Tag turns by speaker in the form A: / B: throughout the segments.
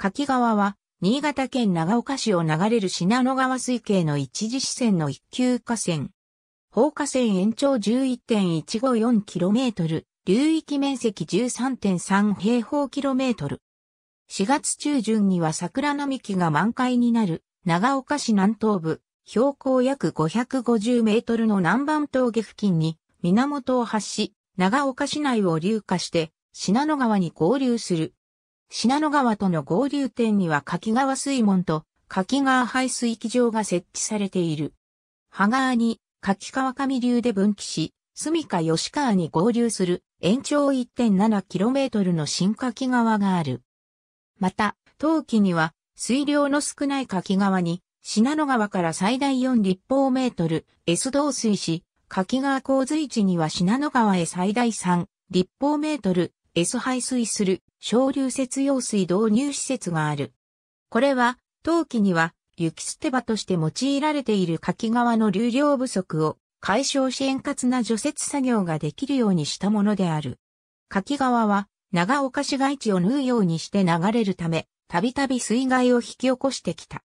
A: 柿川は、新潟県長岡市を流れる信濃川水系の一次支線の一級河川。放火線延長 11.154km、流域面積13.3平方キロメートル。4月中旬には桜並木が満開になる長岡市南東部、標高約550メートルの南蛮峠付近に源を発し、長岡市内を流下して信濃川に合流する。信濃川との合流点には柿川水門と柿川排水機場が設置されている。羽川に柿川上流で分岐し、住か吉川に合流する延長 1.7km の新柿川がある。また、冬季には水量の少ない柿川に信濃川から最大4立方メートル S 導水し、柿川洪水地には信濃川へ最大3立方メートル S 排水する小流節用水導入施設がある。これは、冬季には雪捨て場として用いられている柿川の流量不足を解消し円滑な除雪作業ができるようにしたものである。柿川は長岡市街地を縫うようにして流れるため、たびたび水害を引き起こしてきた。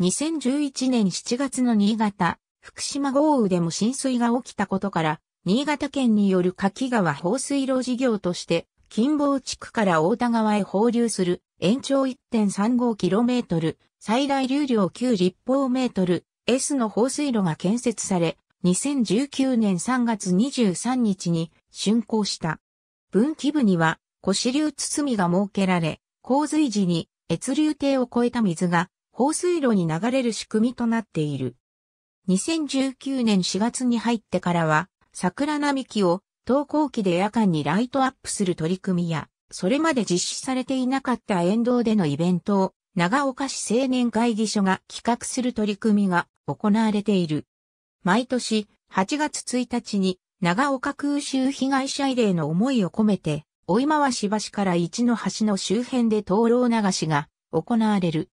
A: 2011年7月の新潟、福島豪雨でも浸水が起きたことから、新潟県による柿川放水路事業として、近傍地区から大田川へ放流する延長 1.35km、最大流量9立方メートル、S の放水路が建設され、2019年3月23日に竣工した。分岐部には腰流包みが設けられ、洪水時に越流堤を越えた水が放水路に流れる仕組みとなっている。2019年4月に入ってからは、桜並木を登校期で夜間にライトアップする取り組みや、それまで実施されていなかった沿道でのイベントを長岡市青年会議所が企画する取り組みが行われている。毎年8月1日に長岡空襲被害者慰霊の思いを込めて、追い回し橋から一の橋の周辺で灯籠流しが行われる。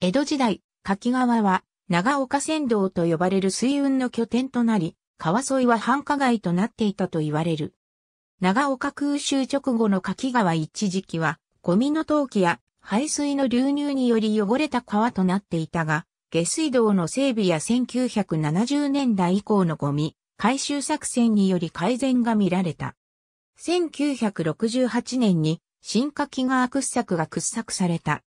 A: 江戸時代、柿川は長岡仙道と呼ばれる水運の拠点となり、川沿いは繁華街となっていたと言われる。長岡空襲直後の柿川一時期は、ゴミの陶器や排水の流入により汚れた川となっていたが、下水道の整備や1970年代以降のゴミ、回収作戦により改善が見られた。1968年に新柿川掘削が掘削された。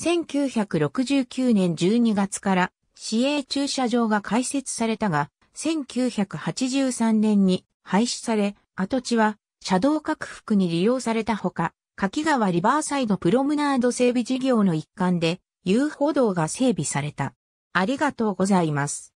A: 1969年12月から市営駐車場が開設されたが、1983年に廃止され、跡地は車道拡幅に利用されたほか、柿川リバーサイドプロムナード整備事業の一環で遊歩道が整備された。ありがとうございます。